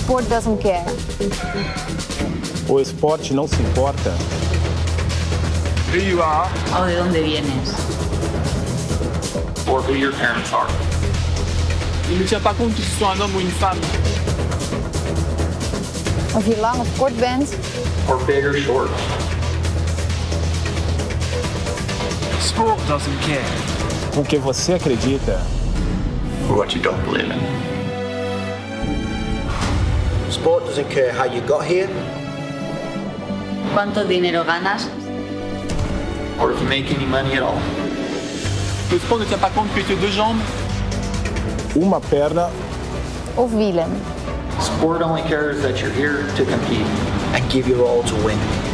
Sport doesn't care. O esporte não se importa. Who you are o de dónde vienes. or who your parents are. Il ne tient pas compte que tu sois un homme ou une femme. Of je lang of kort bent, Or big or short. Sport doesn't care. Com o que você acredita. What you don't believe in. Sport doesn't care how you got here, ¿Cuánto dinero ganas? Or if you make any money at all. Le sport ne tient pas compte que tu as deux jambes. Uma perna of wielen. Sport only cares that you're here to compete. and give your all to win.